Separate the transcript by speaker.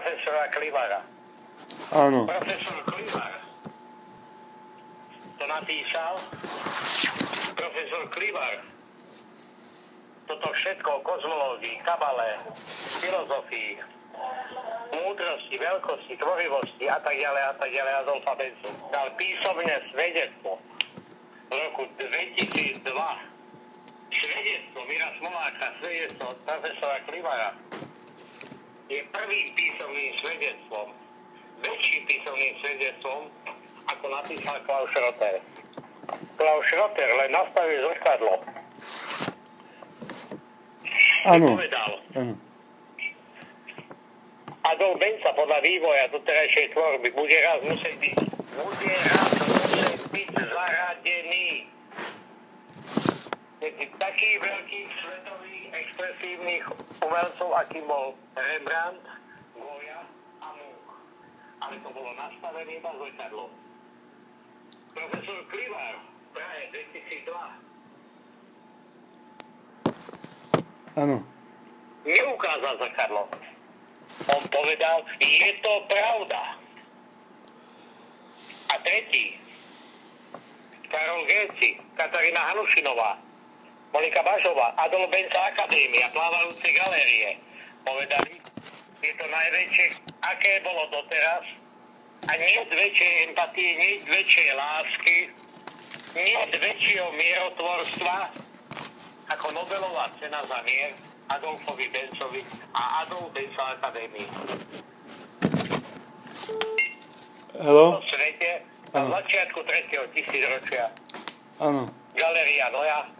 Speaker 1: profesora Klivara.
Speaker 2: Áno.
Speaker 1: Profesor Klivar to napísal. Profesor Klivar toto všetko o kozmológii, kabale, filozofii, múdrosti, veľkosti, tvorivosti a tak ďalej a tak ďalej Adolfa Benzu. Dal písomne svedectvo v roku 2002. Svedectvo Mira Smoláka, svedectvo profesora Klivara je prvým písomným svedectvom, väčším písomným svedectvom, ako napísal Klaus Schrotter. Klaus Schrotter len nastavil zrkadlo.
Speaker 2: Áno.
Speaker 1: Adolf Benca podľa vývoja doterajšej tvorby bude raz musieť byť, bude raz musieť byť zaradený medzi takých veľkých svetových expresívnych umelcov, akým bol Rembrandt, Goya a Munch. Ale to bolo nastavené iba zrkadlo. Profesor Klivar, Prahe 2002,
Speaker 2: Áno.
Speaker 1: neukázal zrkadlo. On povedal, je to pravda. A tretí, Karol Gerci, Katarína Hanušinová, Monika Bažová, Adolf Benca Akadémia, plávajúce galérie, povedali, je to najväčšie, aké bolo doteraz a nie väčšej empatie, nie väčšej lásky, nie väčšieho mierotvorstva, ako Nobelová cena za mier Adolfovi Bencovi a Adolf Benca Akadémii.
Speaker 2: Hello?
Speaker 1: V svete na začiatku 3. tisícročia
Speaker 2: Áno.
Speaker 1: Galeria Noja